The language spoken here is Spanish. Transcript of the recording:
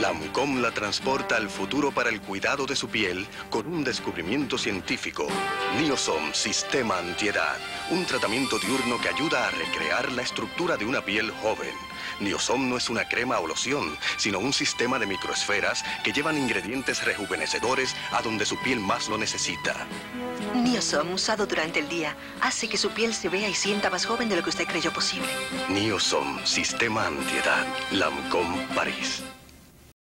Lamcom la transporta al futuro para el cuidado de su piel con un descubrimiento científico. Niosom Sistema Antiedad, un tratamiento diurno que ayuda a recrear la estructura de una piel joven. Niosom no es una crema o loción, sino un sistema de microesferas que llevan ingredientes rejuvenecedores a donde su piel más lo necesita. Niosom, usado durante el día, hace que su piel se vea y sienta más joven de lo que usted creyó posible. Niosom Sistema Antiedad, Lamcom París.